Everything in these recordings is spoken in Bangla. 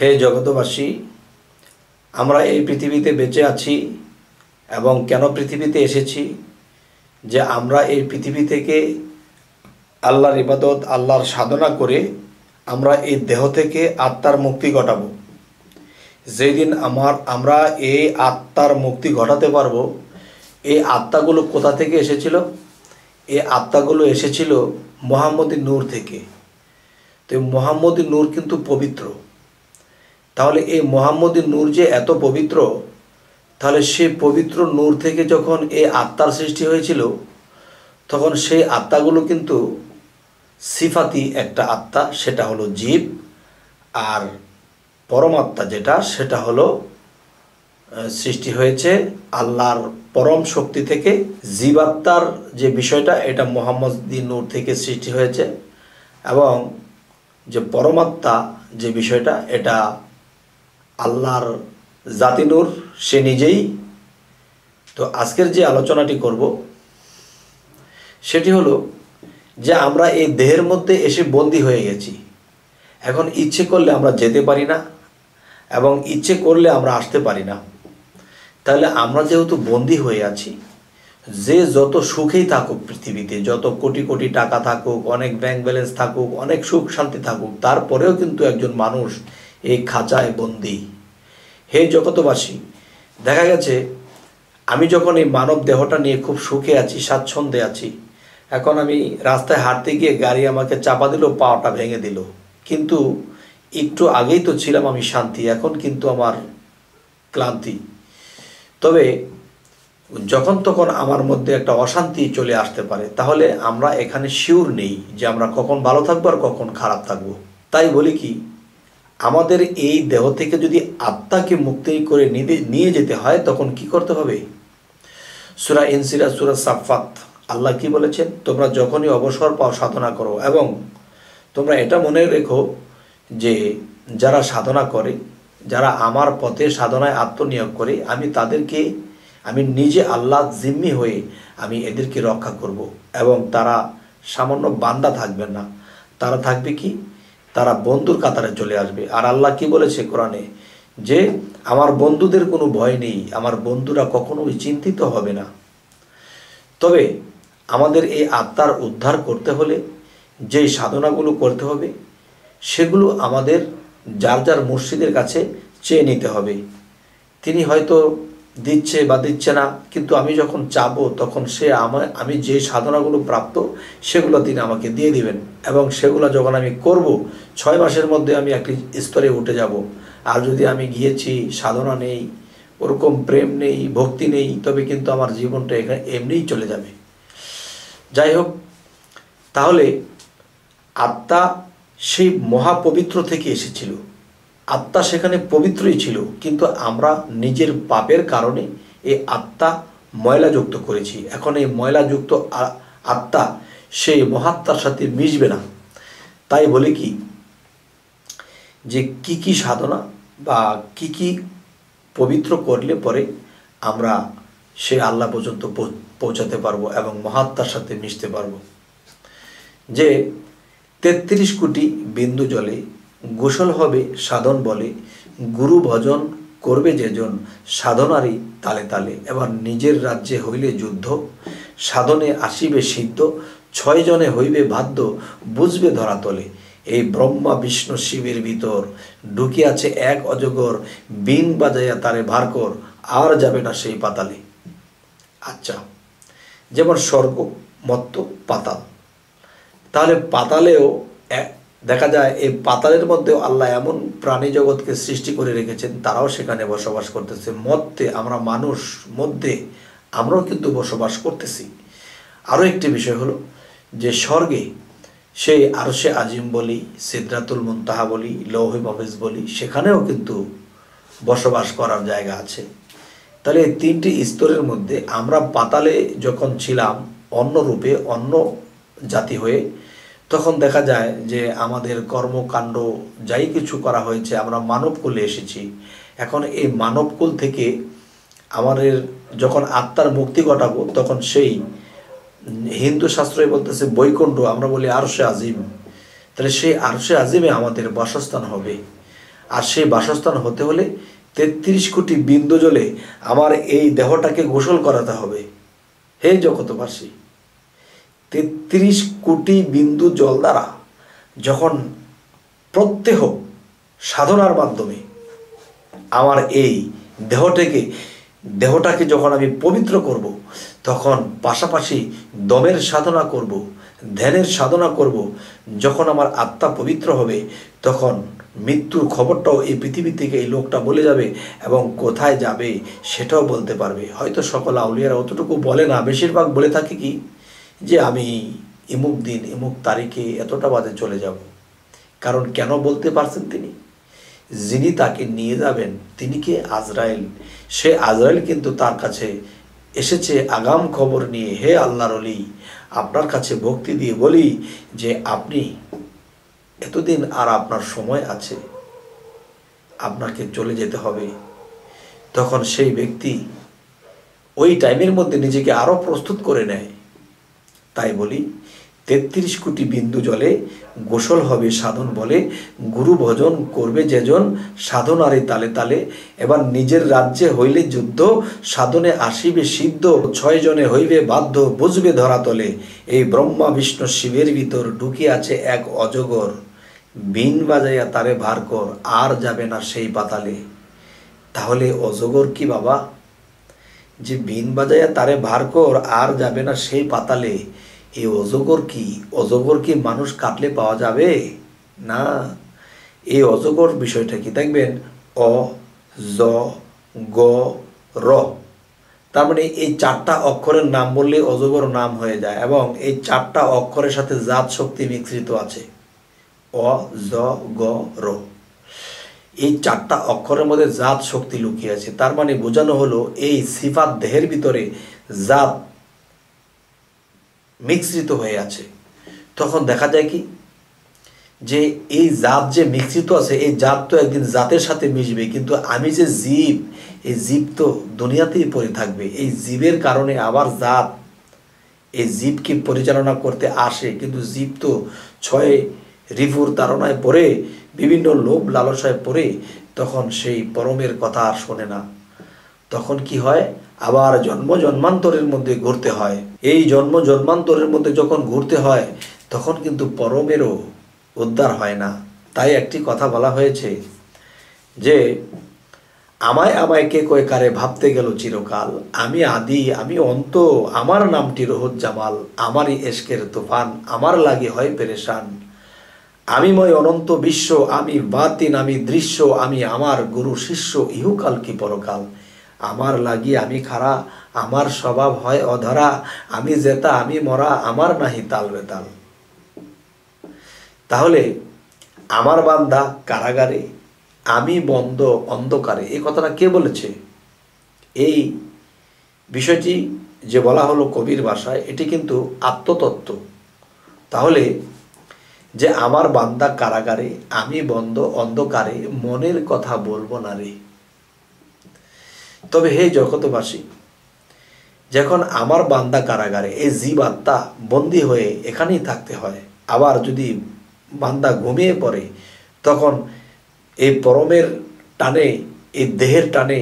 হে জগতবাসী আমরা এই পৃথিবীতে বেঁচে আছি এবং কেন পৃথিবীতে এসেছি? যে আমরা এই পৃথিবী থেকে আল্লাহর ইবাদত, আল্লাহর সাধনা করে আমরা এই দেহ থেকে আত্মার মুক্তি ঘটাবো। যেদিন আমার, আমরা এই আত্মার মুক্তি ঘটাতে পারব, এই আত্মাগুলো কোথা থেকে এসেছিল? এই আত্মাগুলো এসেছিল মোহাম্মদী নূর থেকে। তো মোহাম্মদী নূর কিন্তু পবিত্র। তাহলে এই মোহাম্মদী নূর যে এত পবিত্র, তাহলে সে পবিত্র নূর থেকে যখন এই আত্মার সৃষ্টি হয়েছিল, তখন সেই আত্মাগুলো কিন্তু সিফাতি একটা আত্মা, সেটা হলো জীব, আর পরমাত্মা যেটা, সেটা হলো সৃষ্টি হয়েছে আল্লাহর পরম শক্তি থেকে। জীবাত্মার যে বিষয়টা, এটা মোহাম্মদী নূর থেকে সৃষ্টি হয়েছে। এবং যে পরমাত্মা যে বিষয়টা, এটা আল্লাহর জাতিনুর সে নিজেই। তো আজকের যে আলোচনাটি করব, সেটি হলো যে আমরা এই দেহের মধ্যে এসে বন্দি হয়ে গেছি। এখন ইচ্ছে করলে আমরা যেতে পারি না এবং ইচ্ছে করলে আমরা আসতে পারি না। তাহলে আমরা যেহেতু বন্দি হয়ে আছি, যে যত সুখেই থাকুক পৃথিবীতে, যত কোটি কোটি টাকা থাকুক, অনেক ব্যাংক ব্যালেন্স থাকুক, অনেক সুখ শান্তি থাকুক, তারপরেও কিন্তু একজন মানুষ এই খাঁচায় বন্দি। হে জগতবাসী দেখা গেছে আমি যখন এই মানব দেহটা নিয়ে খুব সুখে আছি, স্বাচ্ছন্দ্যে আছি, এখন আমি রাস্তায় হাঁটতে গিয়ে গাড়ি আমাকে চাপা দিল পাওয়াটা ভেঙে দিল। কিন্তু একটু আগেই তো ছিলাম আমি শান্তি, এখন কিন্তু আমার ক্লান্তি। তবে যখন তখন আমার মধ্যে একটা অশান্তি চলে আসতে পারে, তাহলে আমরা এখানে শিওর নেই যে আমরা কখন ভালো থাকব আর কখন খারাপ থাকব। তাই বলি কি আমাদের এই দেহ থেকে যদি আত্মাকে মুক্তি করে নিয়ে যেতে হয়, তখন কি করতে হবে? সুরা ইনসিরা সুরা সাফাত আল্লাহ কি বলেছেন? তোমরা যখনই অবসর পাও, সাধনা করো এবং তোমরা এটা মনে রেখো যে যারা সাধনা করে, যারা আমার পথে সাধনায় আত্মনিয়োগ করে, আমি তাদেরকে, আমি নিজে আল্লাহ জিম্মি হয়ে আমি এদেরকে রক্ষা করব এবং তারা সামান্য বান্দা থাকবে না। তারা থাকবে কি? তারা বন্ধুর কাতারে চলে আসবে। আর আল্লাহ কি বলেছে কোরআনে? যে আমার বন্ধুদের কোনো ভয় নেই, আমার বন্ধুরা কখনোই চিন্তিত হবে না। তবে আমাদের এই আত্মার উদ্ধার করতে হলে যে সাধনাগুলো করতে হবে, সেগুলো আমাদের যার যার মসজিদের কাছে চেয়ে নিতে হবে। তিনি হয়তো দিচ্ছে বা দিচ্ছে না, কিন্তু আমি যখন চাবো তখন সে আমার আমি যে সাধনাগুলো প্রাপ্ত সেগুলো তিনি আমাকে দিয়ে দিবেন। এবং সেগুলো যখন আমি করব, ছয় মাসের মধ্যে আমি একটি স্তরে উঠে যাব। আর যদি আমি গিয়েছি, সাধনা নেই, ওরকম প্রেম নেই, ভক্তি নেই, তবে কিন্তু আমার জীবনটা এখানে এমনিই চলে যাবে। যাই হোক, তাহলে আত্মা সেই মহাপবিত্র থেকে এসেছিল। আত্মা সেখানে পবিত্রই ছিল, কিন্তু আমরা নিজের পাপের কারণে এই আত্মা ময়লাযুক্ত করেছি। এখন এই ময়লাযুক্ত আত্মা সেই মহাত্মার সাথে মিশবে না। তাই বলে কি? যে কি কি সাধনা বা কি কি পবিত্র করলে পরে আমরা সে আল্লাহ পর্যন্ত পৌঁছাতে পারব এবং মহাত্মার সাথে মিশতে পারব। যে তেত্রিশ কোটি বিন্দু জলে গোসল হবে সাধন বলে। গুরু ভজন করবে যেজন, সাধনারই তালে তালে। এবার নিজের রাজ্যে হইলে যুদ্ধ। সাধনে আসিবে সিদ্ধ, ছয় জনে হইবে বাধ্য, বুঝবে ধরাতলে এই ব্রহ্মা, বিষ্ণু, শিবের ভিতর ঢুকিয়াছে এক অজগর, বিন বাজাইয়া তারে ভার কর, আর যাবে না সেই পাতালে। আচ্ছা যেমন স্বর্গ মত্ত পাতাল। তাহলে পাতালেও দেখা যায় এই পাতালের মধ্যেও আল্লাহ এমন প্রাণী জগৎকে সৃষ্টি করে রেখেছেন, তারাও সেখানে বসবাস করতেছে। মধ্যে আমরা মানুষ, মধ্যে আমরাও কিন্তু বসবাস করতেছি। আরও একটি বিষয় হলো যে স্বর্গে সেই আরশে আজিম বলি, সিদ্রাতুল মুনতাহা বলি, লৌহ মফিজ বলি, সেখানেও কিন্তু বসবাস করার জায়গা আছে। তাহলে এই তিনটি স্তরের মধ্যে আমরা পাতালে যখন ছিলাম, অন্য রূপে, অন্য জাতি হয়ে তখন দেখা যায় যে আমাদের কর্মকাণ্ড যাই কিছু করা হয়েছে, আমরা মানবকুলে এসেছি। এখন এই মানবকুল থেকে আমাদের যখন আত্মার মুক্তি ঘটাবো, তখন সেই হিন্দু শাস্ত্রে বলতেছে, বৈকুণ্ঠ আমরা বলি, আরশে আজিম তাহলে সেই আরশে আজিমে আমাদের বাসস্থান হবে। আর সেই বাসস্থান হতে হলে তেত্রিশ কোটি বিন্দু জলে আমার এই দেহটাকে গোসল করাতে হবে। হে জগতবাসী তেত্রিশ কোটি বিন্দু জল দ্বারা যখন প্রত্যেহ সাধনার মাধ্যমে আমার এই দেহটাকে দেহটাকে যখন আমি পবিত্র করব, তখন পাশাপাশি দমের সাধনা করব, ধ্যানের সাধনা করব, যখন আমার আত্মা পবিত্র হবে, তখন মৃত্যুর খবরটাও এই পৃথিবী থেকে এই লোকটা বলে যাবে এবং কোথায় যাবে সেটাও বলতে পারবে। হয়তো সকল আউলিয়ারা অতটুকু বলে না, বেশিরভাগ বলে থাকে কি? যে আমি ইমুক দিন ইমুক তারিখে এতটা বাদে চলে যাব। কারণ কেন বলতে পারছেন তিনি? যিনি তাকে নিয়ে যাবেন, তিনি কে? আজরাইল। সে আজরাইল কিন্তু তার কাছে এসেছে আগাম খবর নিয়ে, হে আল্লাহর অলি আপনার কাছে ভক্তি দিয়ে বলি যে আপনি এতদিন আর আপনার সময় আছে, আপনাকে চলে যেতে হবে। তখন সেই ব্যক্তি ওই টাইমের মধ্যে নিজেকে আরও প্রস্তুত করে নেয়। তাই বলি, তেত্রিশ কোটি বিন্দু জলে গোসল হবে সাধন বলে গুরু ভজন করবে যেজন সাধনারে তালে তালে। এবার নিজের রাজ্যে হইলে যুদ্ধ, সাধনে আসিবে সিদ্ধ, ছয় জনে হইবে বাধ্য, বুঝবে ধরাতলে এই ব্রহ্মা বিষ্ণু শিবের ভিতর ঢুকে আছে এক অজগর। বিন বাজাইয়া তারে ভার কর, আর যাবে না সেই পাতালে। তাহলে অজগর কি বাবা? যে বিন বাজাইয়া তারে ভার কর, আর যাবে না সেই পাতালে। এই অজগর কি? অজগর কি মানুষ কাটলে পাওয়া যাবে? না। এই অজগর বিষয়টা কি দেখবেন? অ, জ, গ, র। তার মানে এই চারটা অক্ষরের নাম বললে অজগর নাম হয়ে যায় এবং এই চারটা অক্ষরের সাথে জাত শক্তি মিশ্রিত আছে। অ, জ, গ, র। এই চারটা অক্ষরের মধ্যে জাত শক্তি লুকিয়ে আছে। তার মানে বোঝানো হলো এই সিফাত দেহের ভিতরে জাত মিশ্রিত হয়ে আছে। তখন দেখা যায় কি? যে এই জাত যে মিশ্রিত আছে, এই জাত তো একদিন জাতের সাথে মিশবে, কিন্তু আমি যে জীব, এই জীব তো দুনিয়াতেই পড়ে থাকবে। এই জীবের কারণে আবার জাত, এই জীবকে পরিচালনা করতে আসে, কিন্তু জীব তো ছয় রিভুর তাড়নায় পড়ে, বিভিন্ন লোভ লালসায় পড়ে, তখন সেই পরমের কথা আর শোনে না। তখন কি হয়? আবার জন্ম জন্মান্তরের মধ্যে ঘুরতে হয়। এই জন্ম জন্মান্তরের মধ্যে যখন ঘুরতে হয়, তখন কিন্তু পরমেরও উদ্ধার হয় না। তাই একটি কথা বলা হয়েছে যে, আমায় আমায় কে কয়ে কারে ভাবতে গেল চিরকাল। আমি আদি, আমি অন্ত, আমার নামটি রোহত জামাল, আমারই এশকের তুফান, আমার লাগে হয় পেরেশান। আমিময় অনন্ত বিশ্ব, আমি বাতিন, আমি দৃশ্য, আমি আমার গুরু শিষ্য, ইহুকাল কি পরকাল? আমার লাগি আমি খারা আমার স্বভাব হয় অধরা, আমি জেতা, আমি মরা, আমার নাহি তাল বেতাল। তাহলে আমার বান্দা কারাগারে, আমি বন্ধ অন্ধকারে, এই কথাটা কে বলেছে? এই বিষয়টি যে বলা হলো কবির ভাষায়, এটি কিন্তু আত্মতত্ত্ব। তাহলে যে আমার বান্দা কারাগারে, আমি বন্ধ অন্ধকারে, মনের কথা বলব না রে। তবে হে জগতবাসী যখন আমার বান্দা কারাগারে, এই জীব আত্মা বন্দী হয়ে এখানেই থাকতে হয়, আবার যদি বান্দা ঘুমিয়ে পড়ে, তখন এই পরমের টানে এই দেহের টানে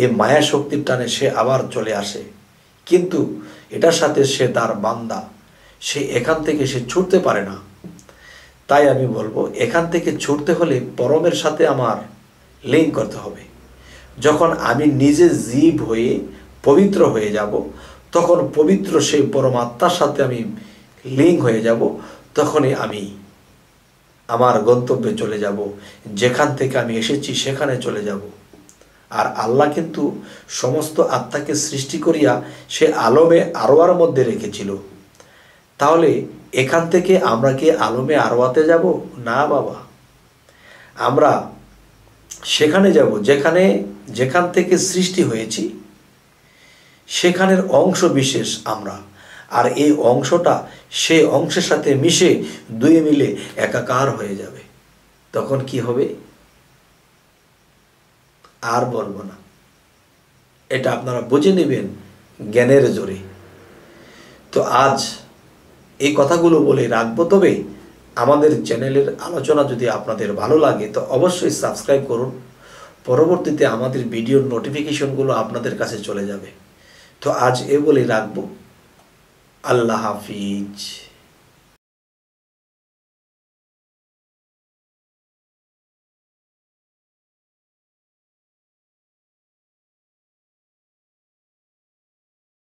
এই মায়া শক্তির টানে সে আবার চলে আসে। কিন্তু এটার সাথে সে তার বান্দা, সে এখান থেকে সে ছুটতে পারে না। তাই আমি বলব, এখান থেকে ছুটতে হলে পরমের সাথে আমার লিঙ্ক করতে হবে। যখন আমি নিজে জীব হয়ে পবিত্র হয়ে যাব, তখন পবিত্র সেই পরমাত্মার সাথে আমি লিঙ্ক হয়ে যাব, তখনই আমি আমার গন্তব্যে চলে যাব। যেখান থেকে আমি এসেছি, সেখানে চলে যাব। আর আল্লাহ কিন্তু সমস্ত আত্মাকে সৃষ্টি করিয়া সে আলমে আরোয়ার মধ্যে রেখেছিল। তাহলে এখান থেকে আমরা কি আলমে আরোয়াতে যাব? না বাবা। আমরা সেখানে যাব, যেখানে, যেখান থেকে সৃষ্টি হয়েছি, সেখানের অংশ বিশেষ আমরা। আর এই অংশটা সেই অংশের সাথে মিশে দুই মিলে একাকার হয়ে যাবে। তখন কি হবে? আর বলব না। এটা আপনারা বুঝে নেবেন জ্ঞানের জোরে। তো আজ এই কথাগুলো বলে রাখব তবে আমাদের চ্যানেলের আলোচনা যদি আপনাদের ভালো লাগে, তো অবশ্যই সাবস্ক্রাইব করুন। পরবর্তীতে আমাদের ভিডিওর নোটিফিকেশনগুলো আপনাদের কাছে চলে যাবে। তো আজ এ বলে রাখব। আল্লাহ হাফিজ।